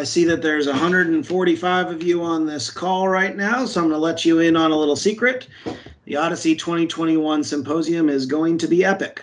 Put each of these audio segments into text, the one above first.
I see that there's 145 of you on this call right now, so I'm going to let you in on a little secret. The OHDSI 2021 Symposium is going to be epic.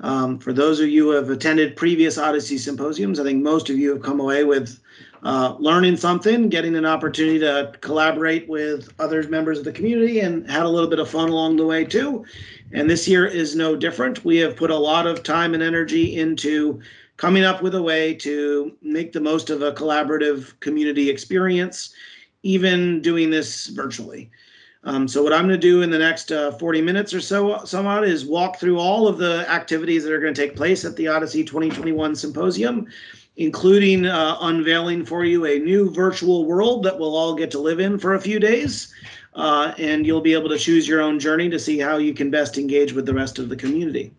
Um, for those of you who have attended previous OHDSI symposiums, I think most of you have come away with uh, learning something, getting an opportunity to collaborate with other members of the community, and had a little bit of fun along the way too. And this year is no different. We have put a lot of time and energy into coming up with a way to make the most of a collaborative community experience, even doing this virtually. Um, so what I'm going to do in the next uh, 40 minutes or so, somewhat, is walk through all of the activities that are going to take place at the OHDSI 2021 Symposium, including uh, unveiling for you a new virtual world that we'll all get to live in for a few days. Uh, and you'll be able to choose your own journey to see how you can best engage with the rest of the community.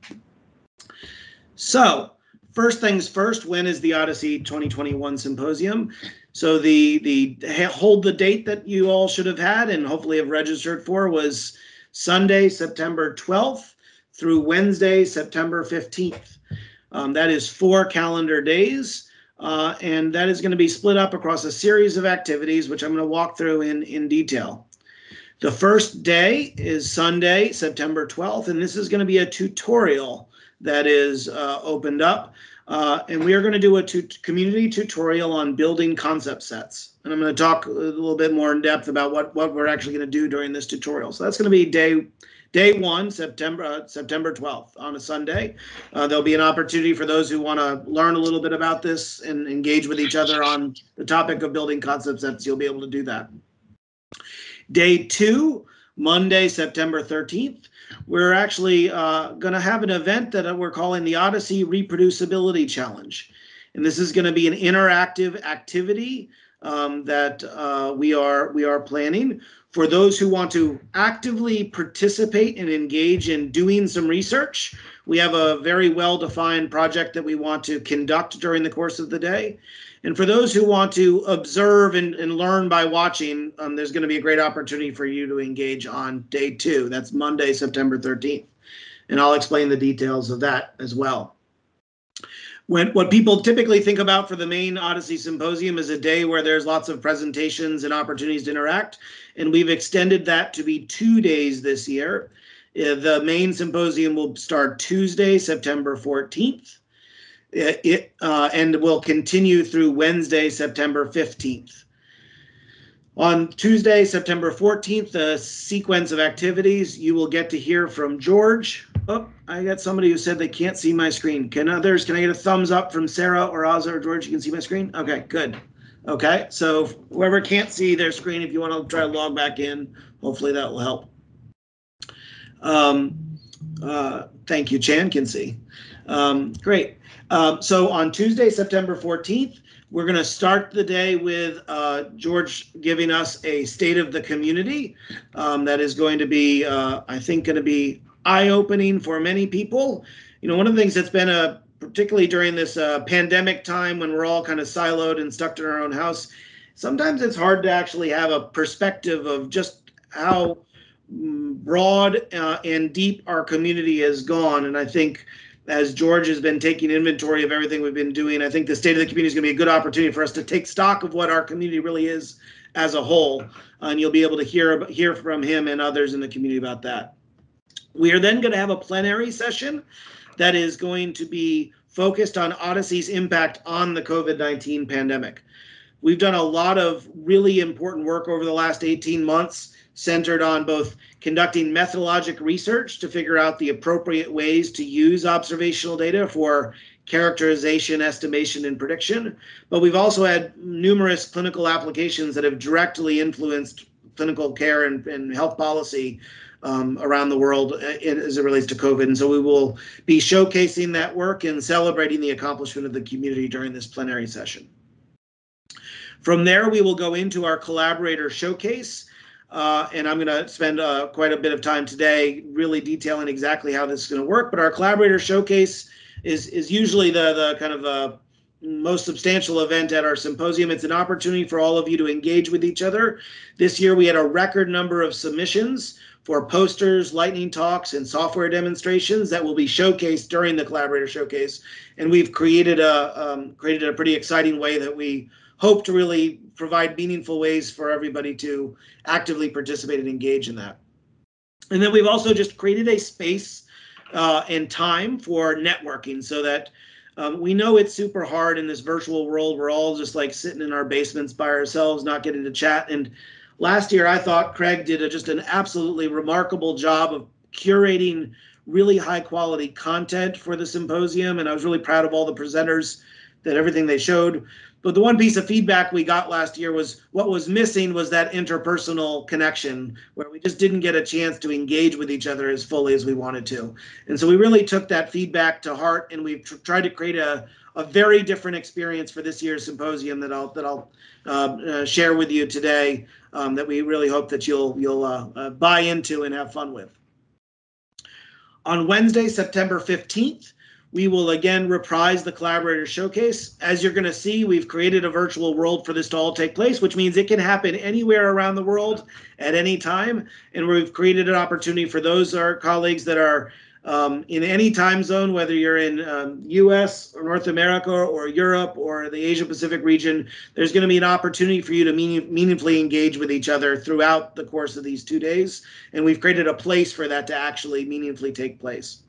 So first things first, when is the OHDSI 2021 symposium? So the the hold the date that you all should have had and hopefully have registered for was Sunday, September 12th through Wednesday, September 15th. Um, that is four calendar days. Uh, and that is going to be split up across a series of activities, which I'm going to walk through in, in detail. The first day is Sunday, September 12th, and this is going to be a tutorial that is uh, opened up. Uh, and we are going to do a community tutorial on building concept sets. And I'm going to talk a little bit more in depth about what, what we're actually going to do during this tutorial. So that's going to be day day one, September uh, September 12th on a Sunday. Uh, there'll be an opportunity for those who want to learn a little bit about this and engage with each other on the topic of building concept sets. You'll be able to do that. Day two, Monday, September 13th, we're actually uh, going to have an event that we're calling the OHDSI Reproducibility Challenge. And this is going to be an interactive activity um, that uh, we are we are planning for those who want to actively participate and engage in doing some research. We have a very well defined project that we want to conduct during the course of the day. And for those who want to observe and, and learn by watching, um, there's going to be a great opportunity for you to engage on day two. That's Monday, September 13th. And I'll explain the details of that as well. When, what people typically think about for the main OHDSI Symposium is a day where there's lots of presentations and opportunities to interact. And we've extended that to be two days this year. Uh, the main symposium will start Tuesday, September 14th it, uh, and will continue through Wednesday, September 15th. On Tuesday, September 14th, the sequence of activities, you will get to hear from George. Oh, I got somebody who said they can't see my screen. Can others, can I get a thumbs up from Sarah or Ozza or George? You can see my screen? Okay, good. Okay, so whoever can't see their screen, if you want to try to log back in, hopefully that will help. Um, uh, thank you, Chan can see. Um, great. Um, so on Tuesday, September 14th, we're going to start the day with uh, George giving us a state of the community um, that is going to be, uh, I think, going to be eye opening for many people. You know, one of the things that's been a particularly during this uh, pandemic time when we're all kind of siloed and stuck in our own house, sometimes it's hard to actually have a perspective of just how mm, broad uh, and deep our community has gone. And I think as George has been taking inventory of everything we've been doing, I think the state of the community is going to be a good opportunity for us to take stock of what our community really is as a whole, uh, and you'll be able to hear hear from him and others in the community about that. We are then going to have a plenary session that is going to be focused on OHDSI's impact on the COVID-19 pandemic. We've done a lot of really important work over the last 18 months centered on both conducting methodologic research to figure out the appropriate ways to use observational data for characterization, estimation, and prediction. But we've also had numerous clinical applications that have directly influenced clinical care and, and health policy um, around the world uh, as it relates to COVID. And so we will be showcasing that work and celebrating the accomplishment of the community during this plenary session. From there, we will go into our collaborator showcase. Uh, and I'm going to spend uh, quite a bit of time today really detailing exactly how this is going to work. But our collaborator showcase is is usually the the kind of uh, most substantial event at our symposium. It's an opportunity for all of you to engage with each other. This year we had a record number of submissions for posters, lightning talks, and software demonstrations that will be showcased during the collaborator showcase. And we've created a um, created a pretty exciting way that we hope to really provide meaningful ways for everybody to actively participate and engage in that. And then we've also just created a space uh, and time for networking so that um, we know it's super hard in this virtual world. We're all just like sitting in our basements by ourselves, not getting to chat. And last year, I thought Craig did a, just an absolutely remarkable job of curating really high quality content for the symposium. And I was really proud of all the presenters that everything they showed. But the one piece of feedback we got last year was what was missing was that interpersonal connection where we just didn't get a chance to engage with each other as fully as we wanted to. And so we really took that feedback to heart and we've tr- tried to create a, a very different experience for this year's symposium that I'll that I'll uh, uh, share with you today um, that we really hope that you'll you'll uh, uh buy into and have fun with. On Wednesday, September 15th, we will again reprise the collaborator showcase. As you're going to see, we've created a virtual world for this to all take place, which means it can happen anywhere around the world at any time. And we've created an opportunity for those our colleagues that are um, in any time zone, whether you're in um, US or North America or Europe or the Asia Pacific region, there's going to be an opportunity for you to meaning, meaningfully engage with each other throughout the course of these two days. And we've created a place for that to actually meaningfully take place.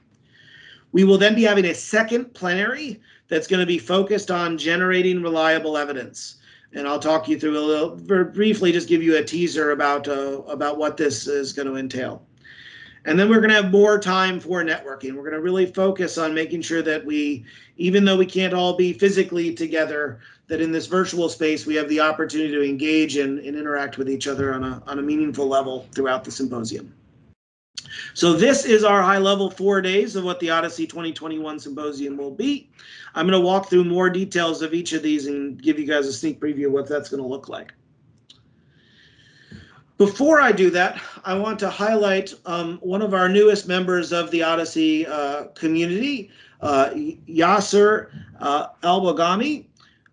We will then be having a second plenary that's going to be focused on generating reliable evidence. And I'll talk you through a little very briefly, just give you a teaser about uh, about what this is going to entail. And then we're going to have more time for networking. We're going to really focus on making sure that we, even though we can't all be physically together, that in this virtual space we have the opportunity to engage and, and interact with each other on a, on a meaningful level throughout the symposium. So this is our high level four days of what the OHDSI 2021 Symposium will be. I'm going to walk through more details of each of these and give you guys a sneak preview of what that's going to look like. Before I do that, I want to highlight um, one of our newest members of the OHDSI uh, community, uh, Yasser uh, Al-Bogami.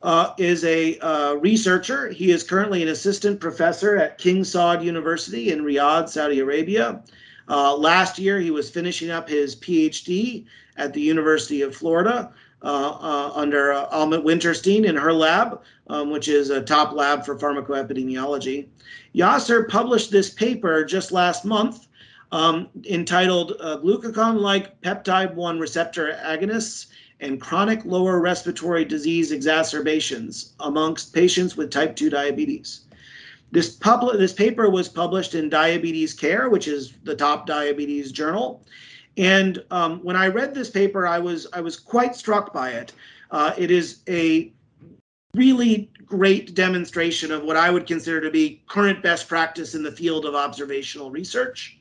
Uh, is a uh, researcher. He is currently an assistant professor at King Saud University in Riyadh, Saudi Arabia. Uh, last year, he was finishing up his PhD at the University of Florida uh, uh, under uh, Almut Winterstein in her lab, um, which is a top lab for pharmacoepidemiology. Yasser published this paper just last month um, entitled uh, Glucagon like peptide 1 receptor agonists and chronic lower respiratory disease exacerbations amongst patients with type 2 diabetes. This, this paper was published in Diabetes Care, which is the top diabetes journal. And um, when I read this paper, I was I was quite struck by it. Uh, it is a really great demonstration of what I would consider to be current best practice in the field of observational research,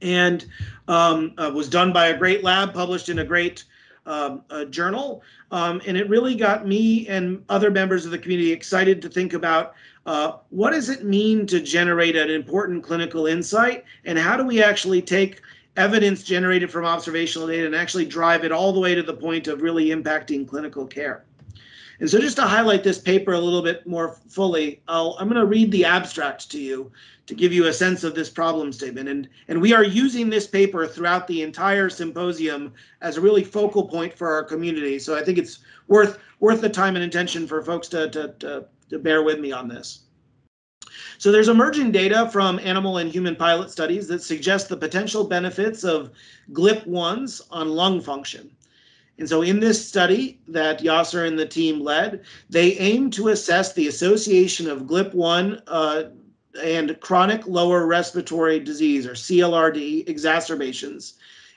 and um, uh, was done by a great lab, published in a great um, a journal. Um, and it really got me and other members of the community excited to think about uh, what does it mean to generate an important clinical insight and how do we actually take evidence generated from observational data and actually drive it all the way to the point of really impacting clinical care. And so just to highlight this paper a little bit more fully, i am going to read the abstract to you to give you a sense of this problem statement. And, and we are using this paper throughout the entire symposium as a really focal point for our community. So I think it's worth worth the time and attention for folks to, to, to, to bear with me on this. So there's emerging data from animal and human pilot studies that suggest the potential benefits of GLP-1s on lung function. And so in this study that Yasser and the team led, they aimed to assess the association of GLP-1 uh, and chronic lower respiratory disease or CLRD exacerbations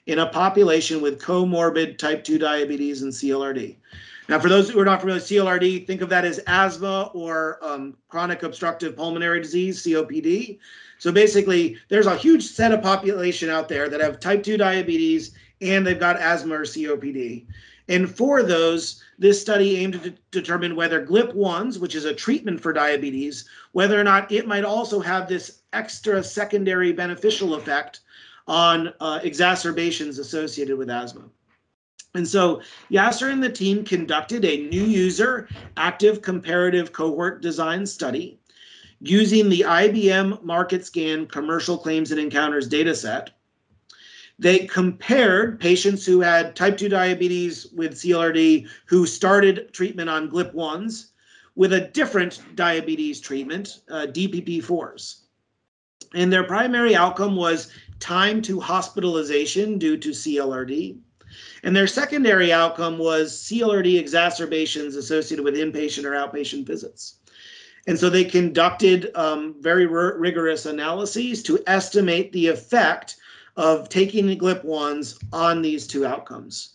in a population with comorbid type 2 diabetes and CLRD. Now, for those who are not familiar with CLRD, think of that as asthma or um, chronic obstructive pulmonary disease, COPD. So basically, there's a huge set of population out there that have type 2 diabetes and they've got asthma or COPD. And for those, this study aimed to determine whether GLP-1s, which is a treatment for diabetes, whether or not it might also have this extra secondary beneficial effect on uh, exacerbations associated with asthma. And so Yasser and the team conducted a new user active comparative cohort design study using the IBM MarketScan commercial claims and encounters dataset they compared patients who had type 2 diabetes with CLRD who started treatment on GLP-1s with a different diabetes treatment, uh, DPP4s. And their primary outcome was time to hospitalization due to CLRD. And their secondary outcome was CLRD exacerbations associated with inpatient or outpatient visits. And so they conducted um, very rigorous analyses to estimate the effect of taking the GLP-1s on these two outcomes.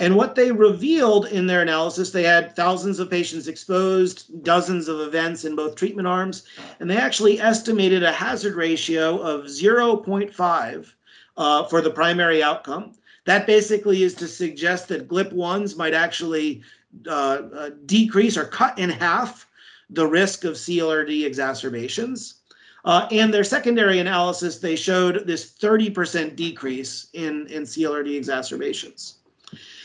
And what they revealed in their analysis, they had thousands of patients exposed, dozens of events in both treatment arms, and they actually estimated a hazard ratio of 0.5 uh, for the primary outcome. That basically is to suggest that GLP-1s might actually uh, uh, decrease or cut in half the risk of CLRD exacerbations. Uh, and their secondary analysis, they showed this 30% decrease in, in CLRD exacerbations.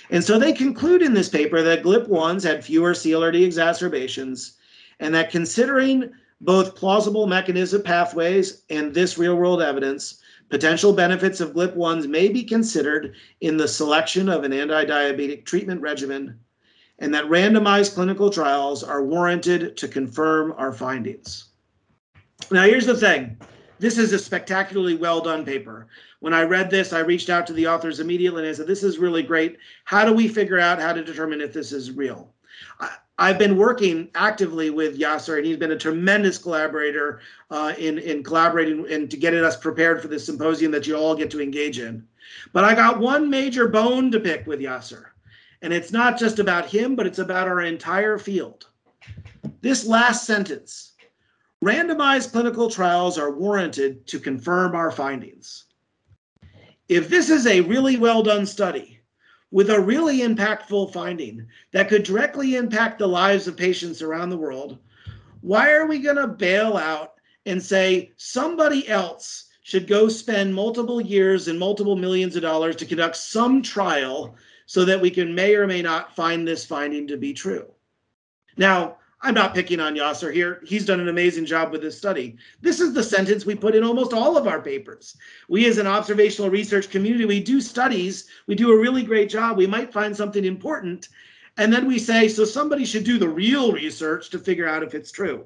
And so they conclude in this paper that GLP-1s had fewer CLRD exacerbations and that considering both plausible mechanism pathways and this real-world evidence, potential benefits of GLP-1s may be considered in the selection of an anti-diabetic treatment regimen and that randomized clinical trials are warranted to confirm our findings. Now, here's the thing. This is a spectacularly well done paper. When I read this, I reached out to the authors immediately and I said, This is really great. How do we figure out how to determine if this is real? I, have been working actively with Yasser, and he's been a tremendous collaborator uh, in, in collaborating and to getting us prepared for this symposium that you all get to engage in. But I got one major bone to pick with Yasser. And it's not just about him, but it's about our entire field. This last sentence randomized clinical trials are warranted to confirm our findings. If this is a really well done study with a really impactful finding that could directly impact the lives of patients around the world, why are we going to bail out and say somebody else should go spend multiple years and multiple millions of dollars to conduct some trial so that we can may or may not find this finding to be true. Now, I'm not picking on Yasser here. He's done an amazing job with this study. This is the sentence we put in almost all of our papers. We, as an observational research community, we do studies, we do a really great job. We might find something important, and then we say, so somebody should do the real research to figure out if it's true.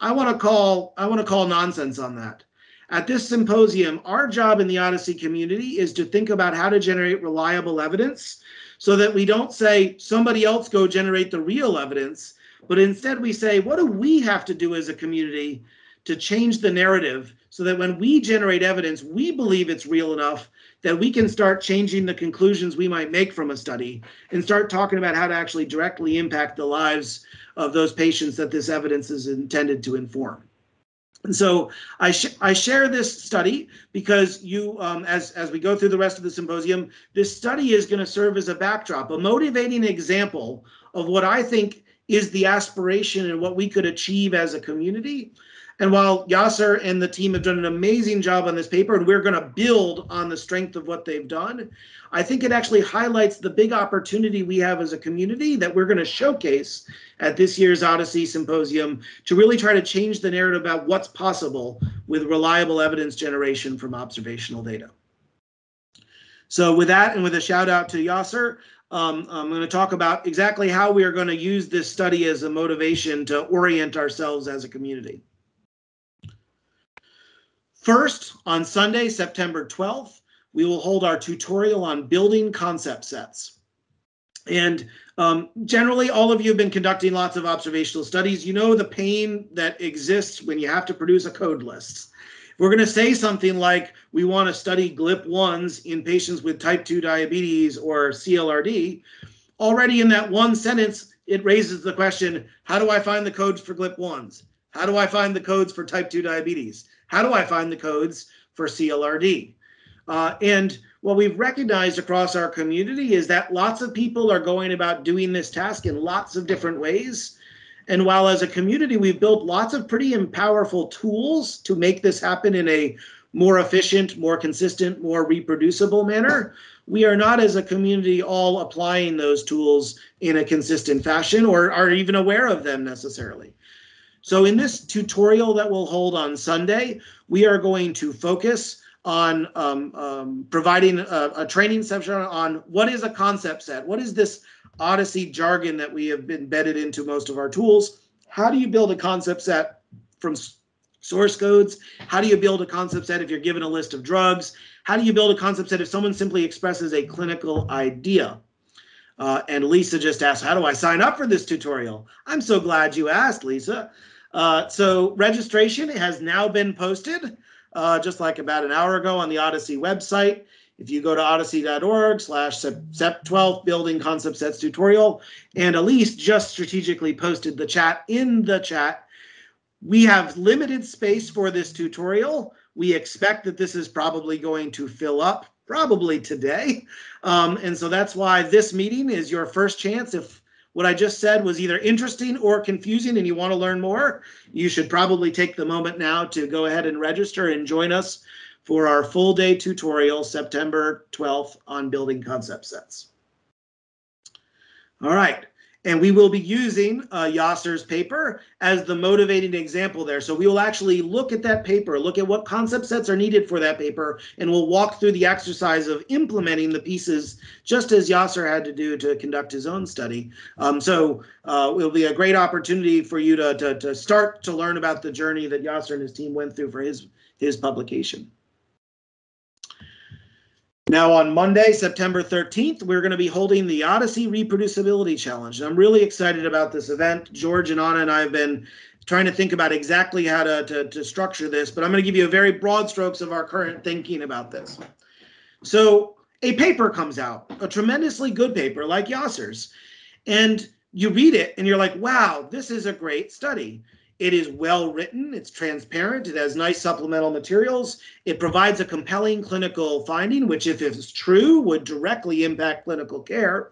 I want to call I want to call nonsense on that. At this symposium, our job in the OHDSI community is to think about how to generate reliable evidence so that we don't say somebody else go generate the real evidence, but instead we say, what do we have to do as a community to change the narrative so that when we generate evidence, we believe it's real enough that we can start changing the conclusions we might make from a study and start talking about how to actually directly impact the lives of those patients that this evidence is intended to inform. And so I, sh I share this study because you, um, as, as we go through the rest of the symposium, this study is going to serve as a backdrop, a motivating example of what I think is the aspiration and what we could achieve as a community. And while Yasser and the team have done an amazing job on this paper, and we're going to build on the strength of what they've done, I think it actually highlights the big opportunity we have as a community that we're going to showcase at this year's OHDSI Symposium to really try to change the narrative about what's possible with reliable evidence generation from observational data. So with that, and with a shout out to Yasser, um, I'm going to talk about exactly how we are going to use this study as a motivation to orient ourselves as a community. First, on Sunday, September 12th, we will hold our tutorial on building concept sets. And um, generally, all of you have been conducting lots of observational studies. You know the pain that exists when you have to produce a code list. We're going to say something like we want to study GLP-1s in patients with type 2 diabetes or CLRD, already in that one sentence, it raises the question, how do I find the codes for GLP-1s? How do I find the codes for type 2 diabetes? How do I find the codes for CLRD? Uh, and what we've recognized across our community is that lots of people are going about doing this task in lots of different ways. And while as a community, we've built lots of pretty powerful tools to make this happen in a more efficient, more consistent, more reproducible manner, we are not as a community all applying those tools in a consistent fashion or are even aware of them necessarily. So in this tutorial that we'll hold on Sunday, we are going to focus on um, um, providing a, a, training session on what is a concept set? What is this OHDSI jargon that we have been embedded into most of our tools? How do you build a concept set from source codes? How do you build a concept set if you're given a list of drugs? How do you build a concept set if someone simply expresses a clinical idea? Uh, and Lisa just asked, how do I sign up for this tutorial? I'm so glad you asked, Lisa. Uh, so registration has now been posted uh, just like about an hour ago on the OHDSI website. If you go to ohdsi.org slash SEP12 building concept sets tutorial, and Elise just strategically posted the chat in the chat. We have limited space for this tutorial. We expect that this is probably going to fill up probably today. Um, and so that's why this meeting is your first chance. If what I just said was either interesting or confusing and you want to learn more, you should probably take the moment now to go ahead and register and join us for our full day tutorial September 12th on building concept sets. All right. And we will be using uh, Yasser's paper as the motivating example there. So we will actually look at that paper, look at what concept sets are needed for that paper, and we'll walk through the exercise of implementing the pieces just as Yasser had to do to conduct his own study. Um, so uh, it will be a great opportunity for you to, to, to start to learn about the journey that Yasser and his team went through for his, his publication. Now, on Monday, September 13th, we're going to be holding the OHDSI Reproducibility Challenge. I'm really excited about this event. George and Anna and I have been trying to think about exactly how to, to, to structure this, but I'm going to give you a very broad strokes of our current thinking about this. So, a paper comes out, a tremendously good paper like Yasser's, and you read it and you're like, wow, this is a great study. It is well written, it's transparent, it has nice supplemental materials, it provides a compelling clinical finding, which, if it's true, would directly impact clinical care.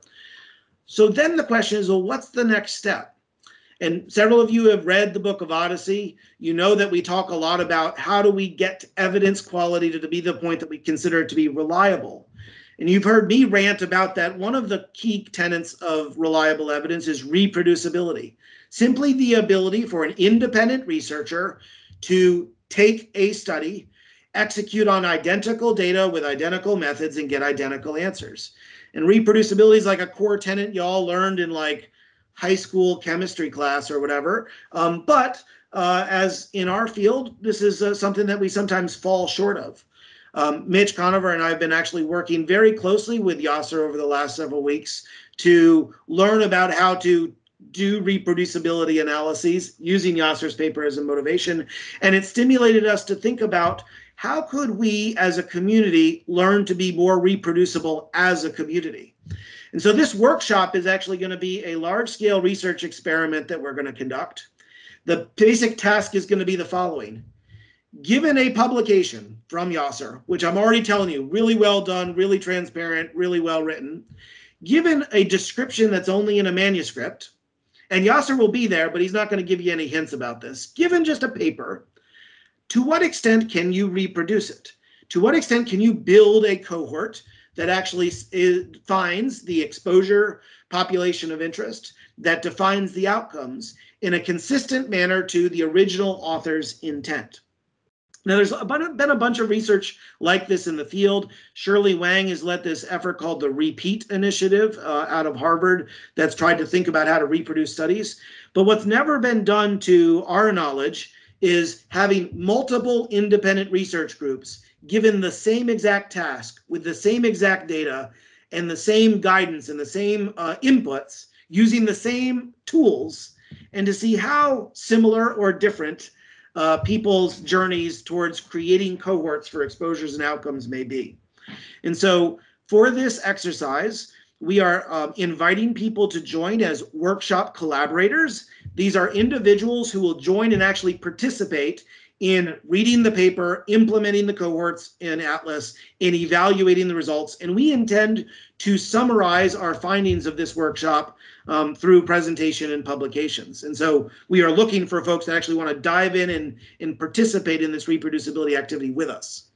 So then the question is well, what's the next step? And several of you have read the book of OHDSI. You know that we talk a lot about how do we get evidence quality to, be the point that we consider it to be reliable. And you've heard me rant about that. One of the key tenets of reliable evidence is reproducibility simply the ability for an independent researcher to take a study, execute on identical data with identical methods, and get identical answers. And reproducibility is like a core tenant y'all learned in like high school chemistry class or whatever. Um, but uh, as in our field, this is uh, something that we sometimes fall short of. Um, Mitch Conover and I have been actually working very closely with Yasser over the last several weeks to learn about how to do reproducibility analyses using Yasser's paper as a motivation. And it stimulated us to think about how could we as a community learn to be more reproducible as a community. And so this workshop is actually going to be a large scale research experiment that we're going to conduct. The basic task is going to be the following. Given a publication from Yasser, which I'm already telling you, really well done, really transparent, really well written, given a description that's only in a manuscript, and Yasser will be there, but he's not going to give you any hints about this. Given just a paper, to what extent can you reproduce it? To what extent can you build a cohort that actually finds the exposure population of interest, that defines the outcomes in a consistent manner to the original author's intent? Now, there's been a bunch of research like this in the field. Shirley Wang has led this effort called the Repeat Initiative uh, out of Harvard that's tried to think about how to reproduce studies. But what's never been done to our knowledge is having multiple independent research groups given the same exact task with the same exact data and the same guidance and the same uh, inputs using the same tools and to see how similar or different uh, people's journeys towards creating cohorts for exposures and outcomes may be. And so for this exercise, we are um, inviting people to join as workshop collaborators. These are individuals who will join and actually participate in reading the paper, implementing the cohorts in Atlas, and evaluating the results. And we intend to summarize our findings of this workshop um, through presentation and publications. And so we are looking for folks that actually want to dive in and, and participate in this reproducibility activity with us.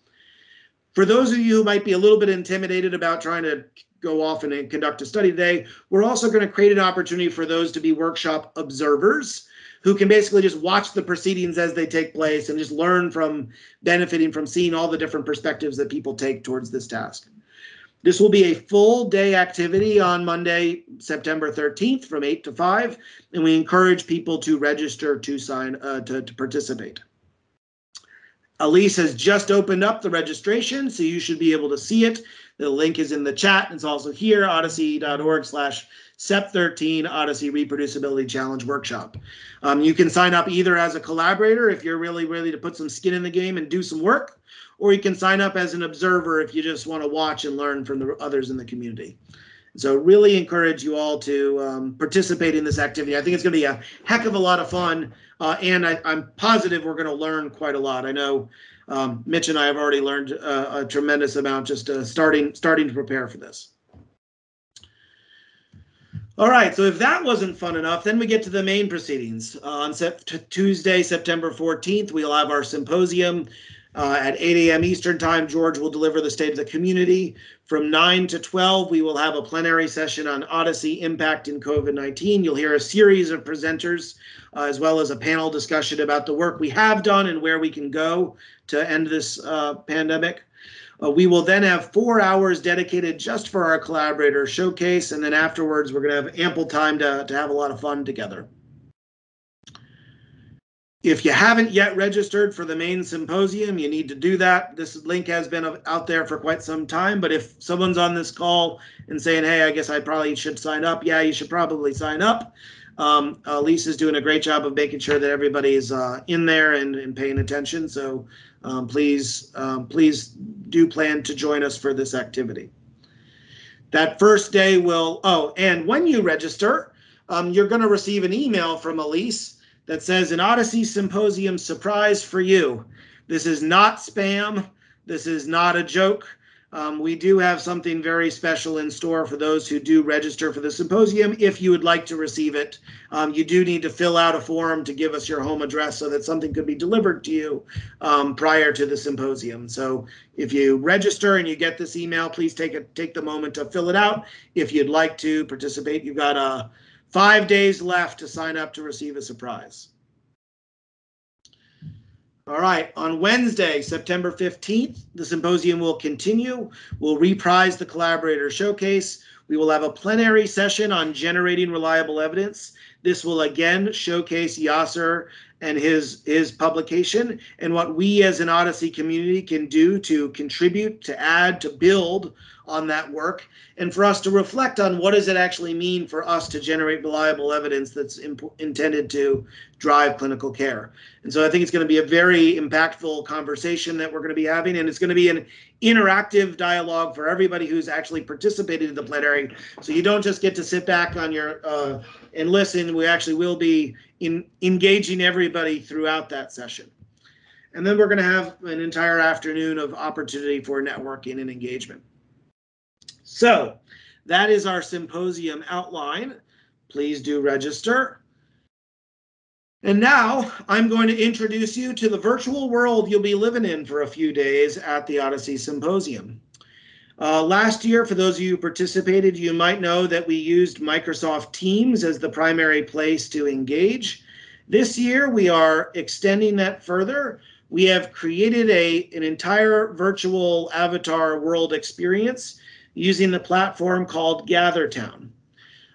For those of you who might be a little bit intimidated about trying to go off and conduct a study today, we're also going to create an opportunity for those to be workshop observers who can basically just watch the proceedings as they take place and just learn from benefiting from seeing all the different perspectives that people take towards this task. This will be a full day activity on Monday, September 13th from 8 to 5, and we encourage people to register to sign uh, to, to participate. Elise has just opened up the registration, so you should be able to see it. The link is in the chat. It's also here, ohdsi.org slash SEP13 OHDSI Reproducibility Challenge Workshop. Um, you can sign up either as a collaborator if you're really ready to put some skin in the game and do some work, or you can sign up as an observer if you just want to watch and learn from the others in the community. So really encourage you all to um, participate in this activity. I think it's going to be a heck of a lot of fun, uh, and I, am positive we're going to learn quite a lot. I know um, Mitch and I have already learned uh, a tremendous amount just uh, starting starting to prepare for this. All right, so if that wasn't fun enough, then we get to the main proceedings. Uh, on sep- Tuesday, September 14th, we'll have our symposium uh, at 8 a.m. Eastern Time. George will deliver the State of the Community. From 9 to 12, we will have a plenary session on OHDSI impact in COVID 19. You'll hear a series of presenters, uh, as well as a panel discussion about the work we have done and where we can go to end this uh, pandemic. Uh, we will then have four hours dedicated just for our collaborator showcase, and then afterwards, we're going to have ample time to, to have a lot of fun together. If you haven't yet registered for the main symposium, you need to do that. This link has been out there for quite some time, but if someone's on this call and saying, hey, I guess I probably should sign up, yeah, you should probably sign up. Um, uh, Lisa's doing a great job of making sure that everybody is uh, in there and, and paying attention. So um, please, um, please do plan to join us for this activity. That first day will, oh, and when you register, um, you're going to receive an email from Elise that says an OHDSI Symposium surprise for you. This is not spam. This is not a joke. Um, we do have something very special in store for those who do register for the symposium. If you would like to receive it, um, you do need to fill out a form to give us your home address so that something could be delivered to you um, prior to the symposium. So if you register and you get this email, please take a, take the moment to fill it out. If you'd like to participate, you've got uh, five days left to sign up to receive a surprise. All right, on Wednesday, September 15th, the symposium will continue. We'll reprise the collaborator showcase. We will have a plenary session on generating reliable evidence. This will again showcase Yasser and his his publication and what we as an OHDSI community can do to contribute, to add, to build on that work and for us to reflect on what does it actually mean for us to generate reliable evidence that's imp- intended to drive clinical care. And so i think it's going to be a very impactful conversation that we're going to be having and it's going to be an interactive dialogue for everybody who's actually participated in the plenary so you don't just get to sit back on your uh, and listen we actually will be in engaging everybody throughout that session. And then we're going to have an entire afternoon of opportunity for networking and engagement so that is our symposium outline. Please do register. And now I'm going to introduce you to the virtual world you'll be living in for a few days at the OHDSI Symposium. Uh, last year, for those of you who participated, you might know that we used Microsoft Teams as the primary place to engage. This year, we are extending that further. We have created a, an entire virtual avatar world experience using the platform called GatherTown.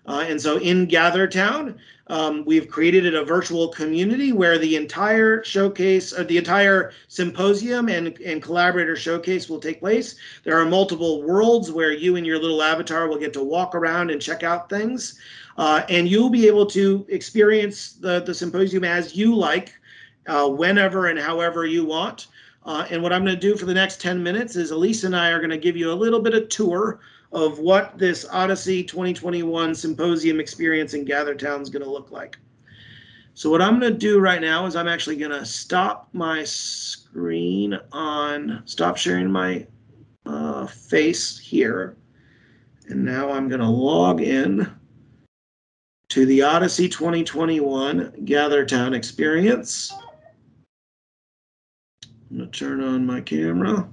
Uh, and so in GatherTown, um, we've created a virtual community where the entire showcase, or the entire symposium and, and collaborator showcase will take place. There are multiple worlds where you and your little avatar will get to walk around and check out things. Uh, and you'll be able to experience the, the symposium as you like, uh, whenever and however you want. Uh, and what I'm going to do for the next 10 minutes is Elise and I are going to give you a little bit of tour of what this OHDSI 2021 symposium experience in GatherTown is going to look like. So what I'm going to do right now is I'm actually going to stop my screen on, stop sharing my uh, face here. And now I'm going to log in to the OHDSI 2021 GatherTown experience. I'm gonna turn on my camera.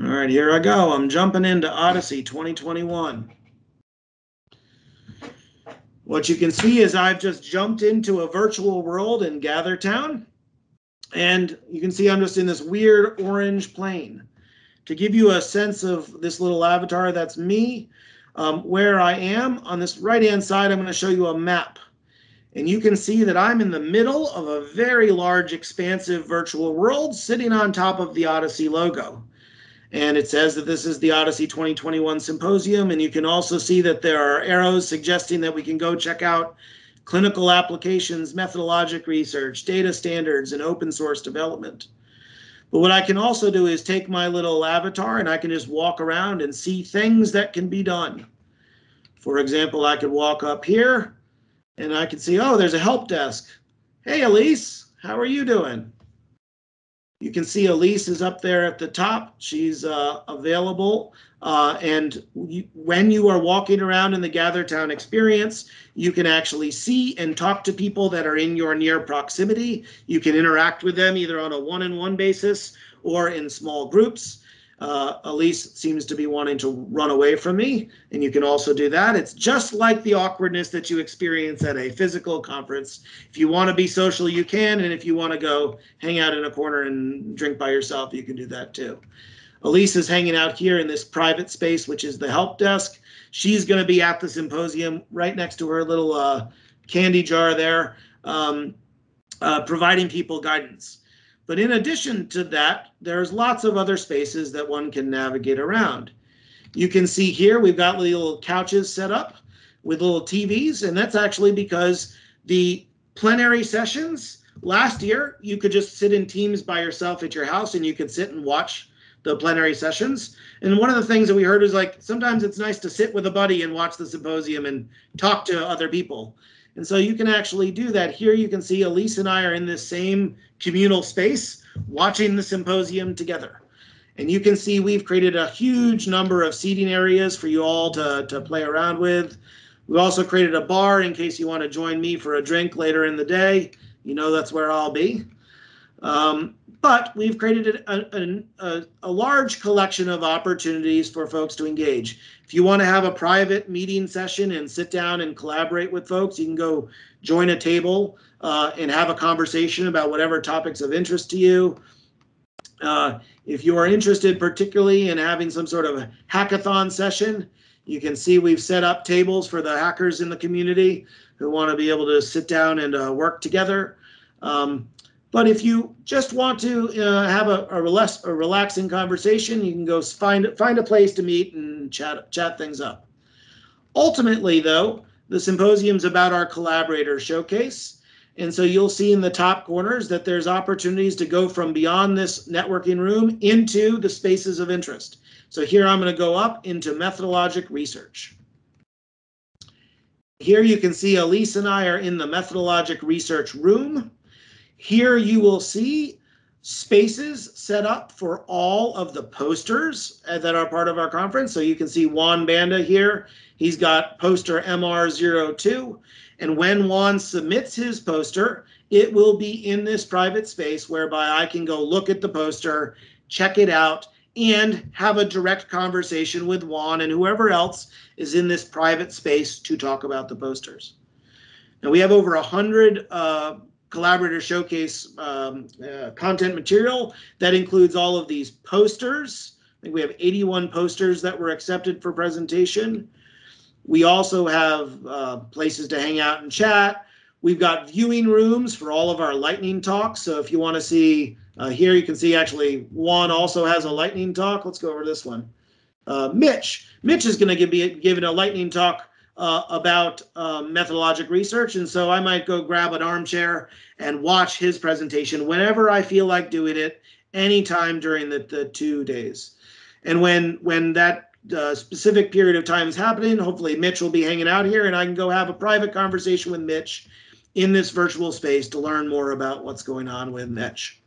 All right, here I go. I'm jumping into OHDSI 2021. What you can see is I've just jumped into a virtual world in GatherTown. And you can see I'm just in this weird orange plane. To give you a sense of this little avatar, that's me. Um, where I am on this right hand side, I'm going to show you a map. And you can see that I'm in the middle of a very large, expansive virtual world sitting on top of the OHDSI logo. And it says that this is the OHDSI 2021 Symposium. And you can also see that there are arrows suggesting that we can go check out clinical applications, methodologic research, data standards, and open source development. But what I can also do is take my little avatar and I can just walk around and see things that can be done. For example, I could walk up here and I can see, oh, there's a help desk. Hey, Elise, how are you doing? You can see Elise is up there at the top. She's uh, available. Uh, and you, when you are walking around in the GatherTown experience, you can actually see and talk to people that are in your near proximity. You can interact with them either on a one-on-one -on -one basis or in small groups. Uh, Elise seems to be wanting to run away from me, and you can also do that. It's just like the awkwardness that you experience at a physical conference. If you want to be social, you can, and if you want to go hang out in a corner and drink by yourself, you can do that too. Elise is hanging out here in this private space, which is the help desk. She's going to be at the symposium right next to her little uh, candy jar there, um, uh, providing people guidance. But in addition to that, there's lots of other spaces that one can navigate around. You can see here we've got little couches set up with little TVs, and that's actually because the plenary sessions last year, you could just sit in teams by yourself at your house and you could sit and watch the plenary sessions. And one of the things that we heard was like sometimes it's nice to sit with a buddy and watch the symposium and talk to other people. And so you can actually do that. Here you can see Elise and I are in this same communal space watching the symposium together. And you can see we've created a huge number of seating areas for you all to, to play around with. We've also created a bar in case you want to join me for a drink later in the day. You know that's where I'll be. Um, but we've created a, a, a, large collection of opportunities for folks to engage. If you want to have a private meeting session and sit down and collaborate with folks, you can go join a table uh, and have a conversation about whatever topics of interest to you. Uh, if you are interested particularly in having some sort of hackathon session, you can see we've set up tables for the hackers in the community who want to be able to sit down and uh, work together. Um, but if you just want to uh, have a, a, relax, a relaxing conversation, you can go find find a place to meet and chat chat things up. Ultimately, though, the symposium's about our collaborator showcase. And so you'll see in the top corners that there's opportunities to go from beyond this networking room into the spaces of interest. So here I'm going to go up into methodologic research. Here you can see Elise and I are in the methodologic research room. Here you will see spaces set up for all of the posters uh, that are part of our conference. So you can see Juan Banda here. He's got poster MR02. And when Juan submits his poster, it will be in this private space whereby I can go look at the poster, check it out, and have a direct conversation with Juan and whoever else is in this private space to talk about the posters. Now we have over a hundred uh, collaborator showcase um, uh, content material that includes all of these posters. I think we have 81 posters that were accepted for presentation. We also have uh, places to hang out and chat. We've got viewing rooms for all of our lightning talks. So if you want to see uh, here, you can see actually Juan also has a lightning talk. Let's go over this one. Uh, Mitch. Mitch is going to be giving a lightning talk uh, about uh, methodologic research. And so I might go grab an armchair and watch his presentation whenever I feel like doing it, anytime during the, the two days. And when when that uh, specific period of time is happening, hopefully Mitch will be hanging out here and I can go have a private conversation with Mitch in this virtual space to learn more about what's going on with Mitch.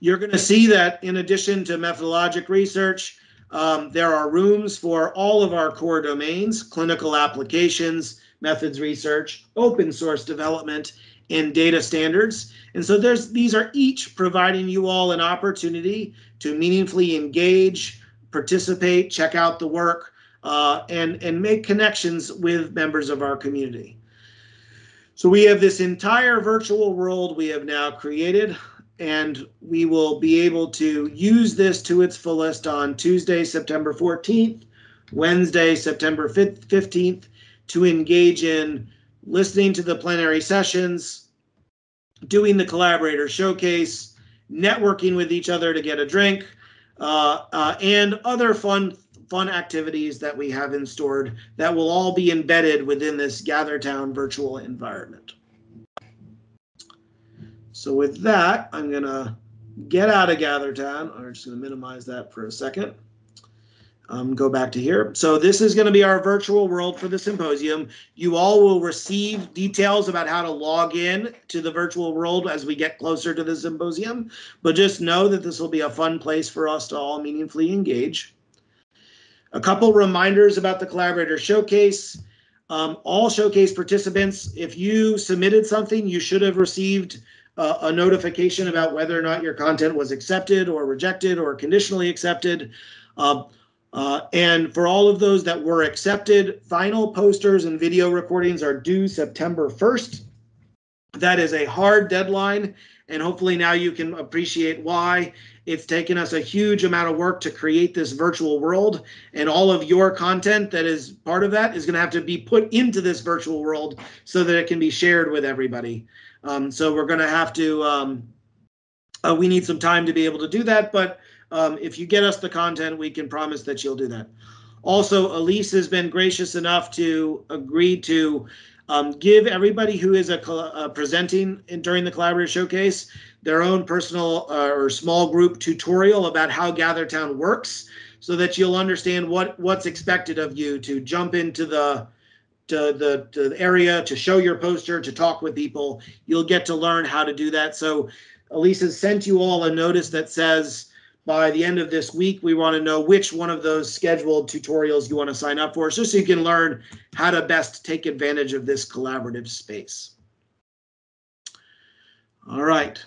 You're going to see that in addition to methodologic research, um, there are rooms for all of our core domains, clinical applications, methods research, open source development, and data standards. And so there's these are each providing you all an opportunity to meaningfully engage, participate, check out the work, uh, and, and make connections with members of our community. So we have this entire virtual world we have now created, and we will be able to use this to its fullest on Tuesday, September 14th, Wednesday, September 15th, to engage in listening to the plenary sessions, doing the collaborator showcase, networking with each other to get a drink, uh, uh, and other fun fun activities that we have in stored that will all be embedded within this GatherTown virtual environment. So with that, I'm gonna get out of GatherTown. I'm just gonna minimize that for a second um, go back to here. So this is going to be our virtual world for the symposium. You all will receive details about how to log in to the virtual world as we get closer to the symposium, but just know that this will be a fun place for us to all meaningfully engage. A couple reminders about the collaborator showcase. Um, all showcase participants, if you submitted something, you should have received uh, a notification about whether or not your content was accepted or rejected or conditionally accepted. Uh, uh, and for all of those that were accepted, final posters and video recordings are due September 1st. That is a hard deadline, and hopefully now you can appreciate why. It's taken us a huge amount of work to create this virtual world, and all of your content that is part of that is going to have to be put into this virtual world so that it can be shared with everybody. Um, so we're going to have to, um, uh, we need some time to be able to do that, but um, if you get us the content, we can promise that you'll do that. Also, Elise has been gracious enough to agree to um, give everybody who is a, uh, presenting in, during the collaborative showcase their own personal uh, or small group tutorial about how GatherTown works so that you'll understand what what's expected of you to jump into the to the, to the area to show your poster to talk with people you'll get to learn how to do that so elise has sent you all a notice that says by the end of this week, we want to know which one of those scheduled tutorials you want to sign up for, just so you can learn how to best take advantage of this collaborative space. All right.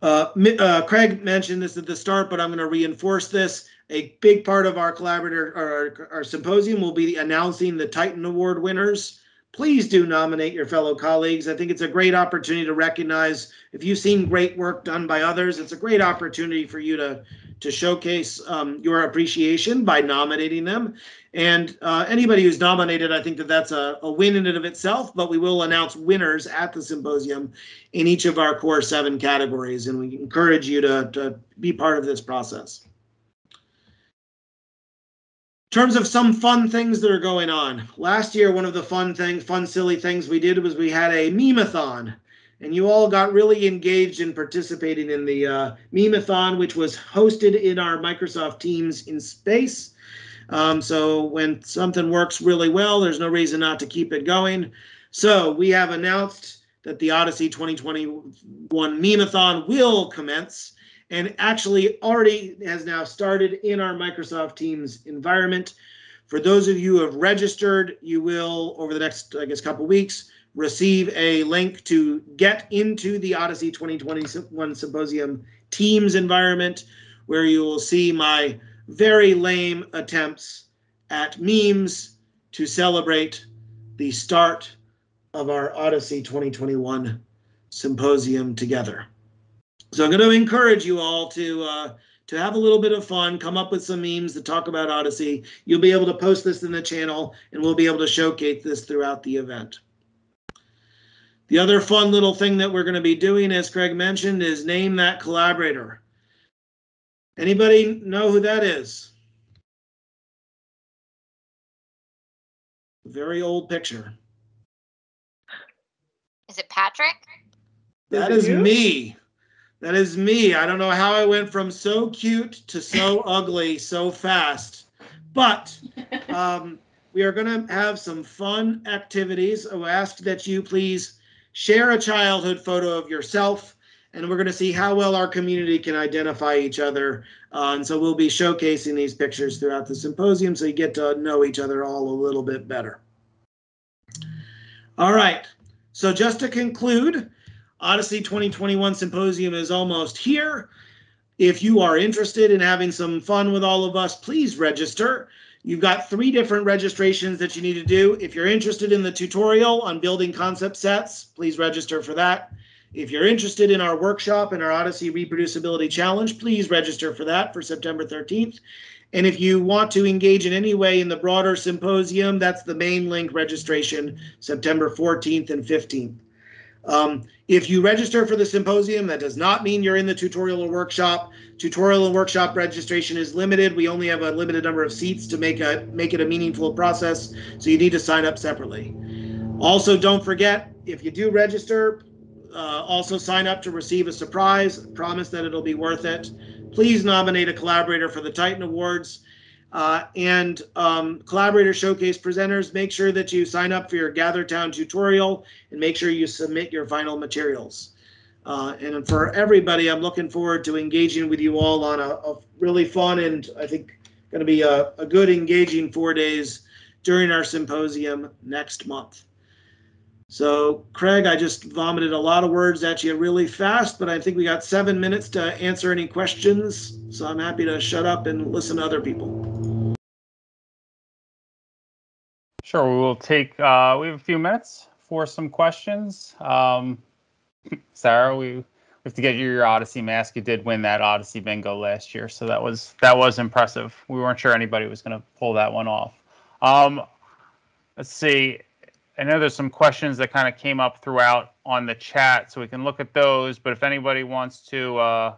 Uh, uh, Craig mentioned this at the start, but I'm going to reinforce this. A big part of our collaborator, our, our symposium will be announcing the Titan Award winners please do nominate your fellow colleagues. I think it's a great opportunity to recognize if you've seen great work done by others, it's a great opportunity for you to to showcase um, your appreciation by nominating them. And uh, anybody who's nominated, I think that that's a, a win in and of itself, but we will announce winners at the symposium in each of our core seven categories. And we encourage you to, to be part of this process terms of some fun things that are going on. Last year, one of the fun things, fun, silly things we did was we had a meme-a-thon. And you all got really engaged in participating in the uh, meme-a-thon, which was hosted in our Microsoft Teams in space. Um, so when something works really well, there's no reason not to keep it going. So we have announced that the OHDSI 2021 meme-a-thon will commence and actually already has now started in our Microsoft Teams environment. For those of you who have registered, you will, over the next, I guess, couple weeks, receive a link to get into the OHDSI 2021 Symposium Teams environment, where you will see my very lame attempts at memes to celebrate the start of our OHDSI 2021 Symposium together. So I'm going to encourage you all to uh, to have a little bit of fun, come up with some memes to talk about OHDSI. You'll be able to post this in the channel, and we'll be able to showcase this throughout the event. The other fun little thing that we're going to be doing, as Craig mentioned, is name that collaborator. Anybody know who that is? Very old picture. Is it Patrick? That is, is me. That is me. I don't know how I went from so cute to so ugly so fast, but um, we are going to have some fun activities. I ask that you please share a childhood photo of yourself, and we're going to see how well our community can identify each other. Uh, and so we'll be showcasing these pictures throughout the symposium so you get to know each other all a little bit better. All right. So just to conclude, OHDSI 2021 Symposium is almost here. If you are interested in having some fun with all of us, please register. You've got three different registrations that you need to do. If you're interested in the tutorial on building concept sets, please register for that. If you're interested in our workshop and our OHDSI Reproducibility Challenge, please register for that for September 13th. And if you want to engage in any way in the broader symposium, that's the main link registration, September 14th and 15th. Um, if you register for the symposium, that does not mean you're in the tutorial or workshop. Tutorial and workshop registration is limited. We only have a limited number of seats to make a make it a meaningful process, so you need to sign up separately. Also, don't forget if you do register, uh, also sign up to receive a surprise. Promise that it'll be worth it. Please nominate a collaborator for the Titan Awards. Uh, and um, collaborator showcase presenters, make sure that you sign up for your GatherTown tutorial and make sure you submit your final materials. Uh, and for everybody, I'm looking forward to engaging with you all on a, a really fun and I think going to be a, a good engaging four days during our symposium next month. So, Craig, I just vomited a lot of words at you really fast, but I think we got seven minutes to answer any questions. So I'm happy to shut up and listen to other people. Sure, we will take, uh, we have a few minutes for some questions. Um, Sarah, we, we have to get you your OHDSI mask. You did win that OHDSI bingo last year, so that was that was impressive. We weren't sure anybody was going to pull that one off. Um, let's see. I know there's some questions that kind of came up throughout on the chat, so we can look at those. But if anybody wants to, uh,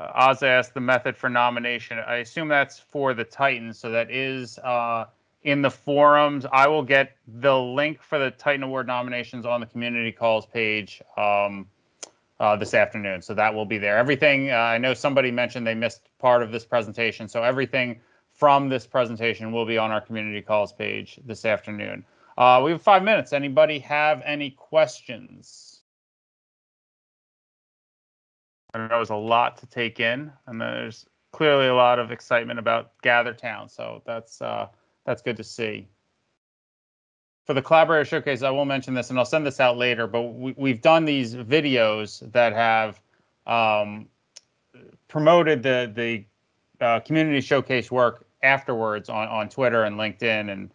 uh, Oz asked the method for nomination. I assume that's for the Titans, so that is uh, in the forums. I will get the link for the Titan Award nominations on the community calls page um, uh, this afternoon. So that will be there. Everything, uh, I know somebody mentioned they missed part of this presentation. So everything from this presentation will be on our community calls page this afternoon. Uh, we have five minutes. Anybody have any questions? I know there's a lot to take in, and there's clearly a lot of excitement about Gather Town. So that's uh, that's good to see. For the collaborator showcase, I will mention this, and I'll send this out later. But we, have done these videos that have um, promoted the the uh, community showcase work afterwards on, on Twitter and LinkedIn and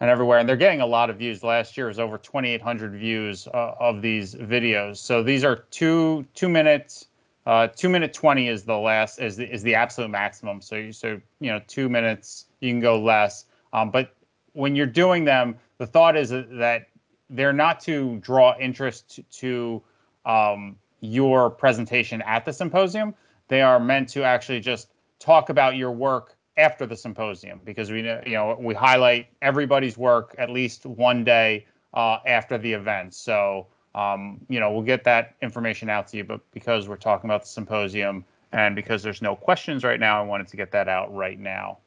and everywhere, and they're getting a lot of views. Last year was over 2,800 views uh, of these videos. So these are two two minutes. Uh, two minute 20 is the last is the, is the absolute maximum. So you so you know two minutes you can go less. Um, but when you're doing them, the thought is that they're not to draw interest to um, your presentation at the symposium. They are meant to actually just talk about your work after the symposium because we you know we highlight everybody's work at least one day uh, after the event. So um, you know we'll get that information out to you. But because we're talking about the symposium and because there's no questions right now, I wanted to get that out right now.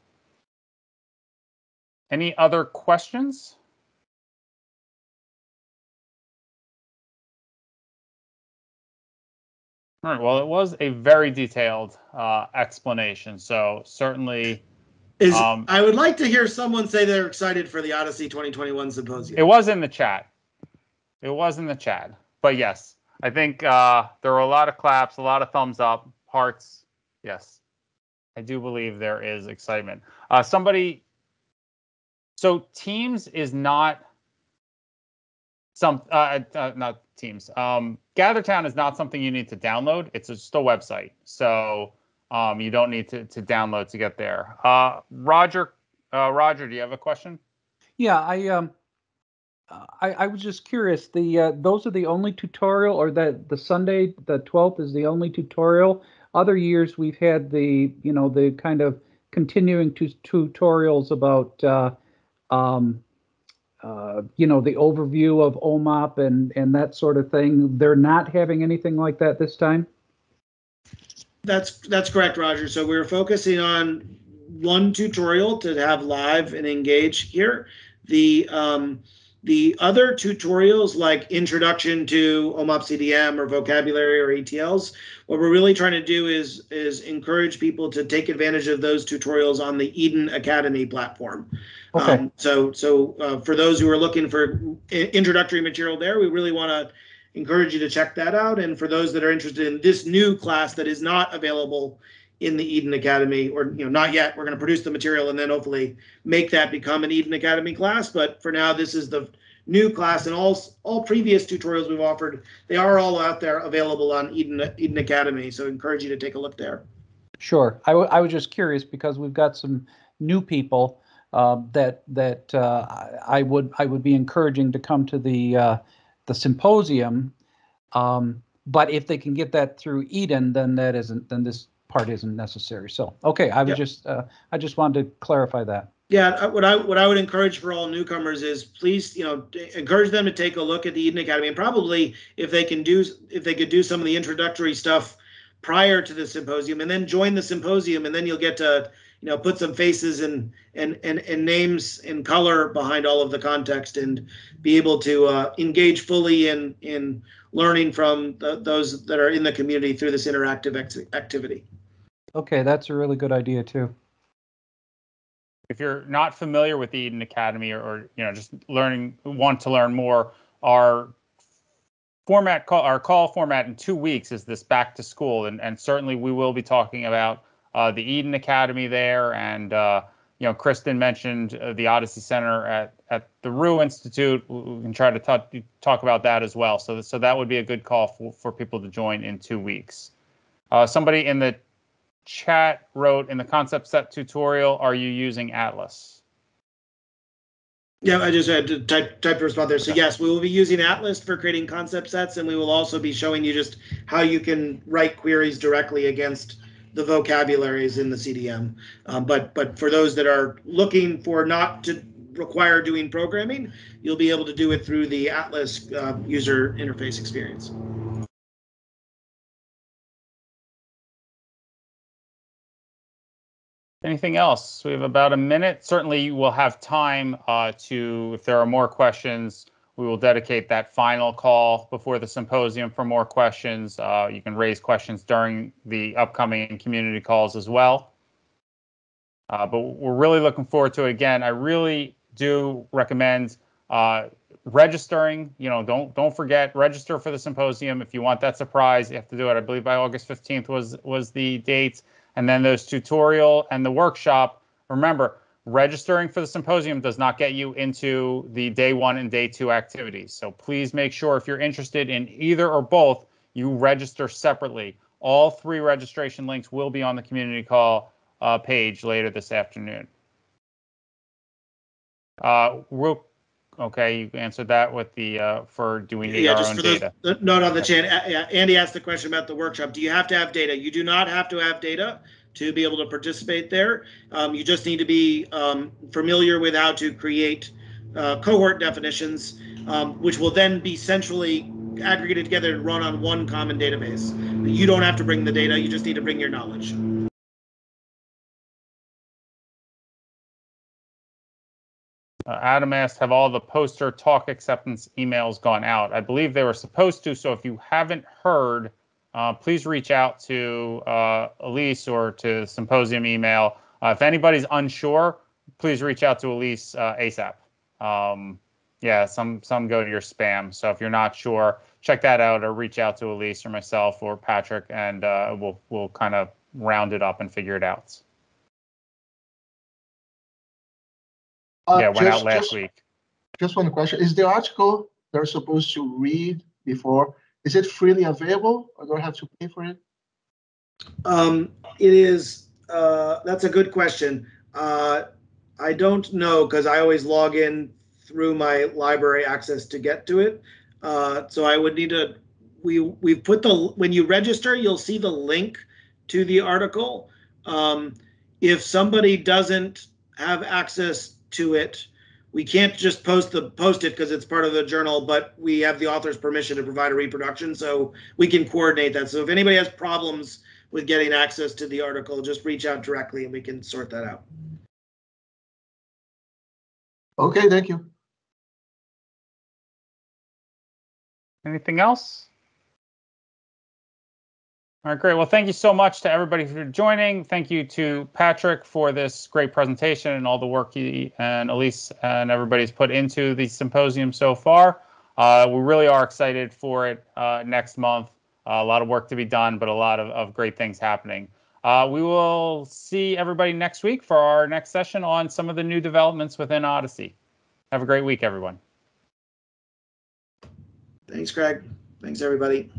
Any other questions? All right. Well, it was a very detailed uh, explanation. So certainly, is um, I would like to hear someone say they're excited for the OHDSI 2021 symposium. It was in the chat. It was in the chat. But yes, I think uh, there were a lot of claps, a lot of thumbs up, hearts. Yes, I do believe there is excitement. Uh, somebody so Teams is not some uh, uh, not Teams. Um, GatherTown is not something you need to download. It's just a website, so um, you don't need to, to download to get there. Uh, Roger, uh, Roger, do you have a question? Yeah, I um, I, I was just curious. The uh, those are the only tutorial, or that the Sunday the twelfth is the only tutorial. Other years we've had the you know the kind of continuing to, tutorials about uh, um, uh, you know, the overview of OMOP and and that sort of thing. They're not having anything like that this time. That's that's correct, Roger. So we're focusing on one tutorial to have live and engage here. The um, the other tutorials like introduction to OMOP CDM or vocabulary or ETLs, what we're really trying to do is is encourage people to take advantage of those tutorials on the EHDEN Academy platform. Okay. Um, so, so uh, for those who are looking for introductory material there, we really want to encourage you to check that out. And for those that are interested in this new class that is not available in the EHDEN Academy, or you know, not yet. We're going to produce the material and then hopefully make that become an EHDEN Academy class. But for now, this is the new class, and all all previous tutorials we've offered, they are all out there available on EHDEN EHDEN Academy. So I encourage you to take a look there. Sure. I, I was just curious because we've got some new people uh, that that uh, I would I would be encouraging to come to the uh, the symposium. Um, but if they can get that through EHDEN, then that isn't then this part isn't necessary. So okay, I was Yep. just uh, I just wanted to clarify that. Yeah, what I what I would encourage for all newcomers is please, you know, encourage them to take a look at the EHDEN Academy and probably if they can do if they could do some of the introductory stuff prior to the symposium and then join the symposium and then you'll get to you know put some faces and and and, and names and color behind all of the context and be able to uh, engage fully in in learning from the, those that are in the community through this interactive activity. Okay, that's a really good idea too. if you're not familiar with the EHDEN Academy or, or you know just learning want to learn more, our format call our call format in two weeks is this back to school, and and certainly we will be talking about uh, the EHDEN Academy there, and uh, you know Kristen mentioned uh, the OHDSI Center at at the Roux Institute. We can try to talk talk about that as well. So so that would be a good call for for people to join in two weeks. Uh, somebody in the chat wrote in the concept set tutorial, are you using Atlas? Yeah, I just had to type type the response there. So Okay. yes, we will be using Atlas for creating concept sets, and we will also be showing you just how you can write queries directly against the vocabularies in the CDM. Um, but but for those that are looking for not to require doing programming, you'll be able to do it through the Atlas uh, user interface experience. Anything else? We have about a minute. Certainly, we'll have time uh, to, if there are more questions, we will dedicate that final call before the symposium for more questions. Uh, you can raise questions during the upcoming community calls as well. Uh, but we're really looking forward to it. Again, I really do recommend uh, registering. You know, don't don't forget register for the symposium if you want that surprise. You have to do it. I believe by August 15th was was the date and then those tutorial and the workshop. Remember, registering for the symposium does not get you into the day one and day two activities. So please make sure if you're interested in either or both, you register separately. All three registration links will be on the community call uh, page later this afternoon. Uh, real, okay, you answered that with the uh, for do we need Yeah, our just own for those data? that note on the chat, A- yeah, Andy asked the question about the workshop. Do you have to have data? You do not have to have data to be able to participate there. Um, you just need to be um, familiar with how to create uh, cohort definitions, um, which will then be centrally aggregated together and run on one common database. You don't have to bring the data. You just need to bring your knowledge. Uh, Adam asked, have all the poster talk acceptance emails gone out? I believe they were supposed to. So if you haven't heard, uh, please reach out to uh, Elise or to Symposium email. Uh, if anybody's unsure, please reach out to Elise uh, ASAP. Um, yeah, some some go to your spam. So if you're not sure, check that out or reach out to Elise or myself or Patrick, and uh, we'll we'll kind of round it up and figure it out. Uh, yeah, went out just- last just- week. Just one question. Is the article they're supposed to read before, is it freely available or do I have to pay for it? Um, it is, uh, that's a good question. Uh, I don't know because I always log in through my library access to get to it. Uh, so I would need to, we, we've put the, when you register, you'll see the link to the article. Um, if somebody doesn't have access to it, we can't just post the, post it because it's part of the journal, but we have the author's permission to provide a reproduction. So we can coordinate that. So if anybody has problems with getting access to the article, just reach out directly and we can sort that out. Okay, thank you. Anything else? All right, great. Well, thank you so much to everybody for joining. Thank you to Patrick for this great presentation and all the work he and Elise and everybody's put into the symposium so far. Uh, we really are excited for it uh, next month. Uh, a lot of work to be done, but a lot of, of great things happening. Uh, we will see everybody next week for our next session on some of the new developments within OHDSI. Have a great week, everyone. Thanks, Greg. Thanks, everybody.